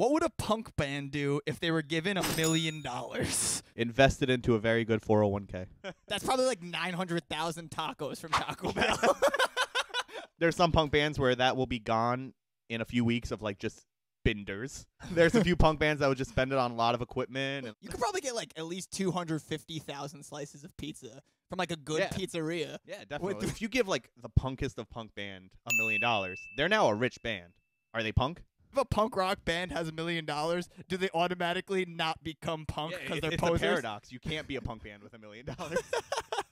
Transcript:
What would a punk band do if they were given a million dollars? Invested into a very good 401k. That's probably like 900,000 tacos from Taco Bell. There's some punk bands where that will be gone in a few weeks of like just binders. There's a few punk bands that would just spend it on a lot of equipment. And you could probably get like at least 250,000 slices of pizza from like a good Yeah. pizzeria. yeah, definitely. if you give like the punkest of punk band a million dollars, they're now a rich band. Are they punk? If a punk rock band has a million dollars, do they automatically not become punk because it- they're it's posers? a paradox. You can't be a punk band with a million dollars.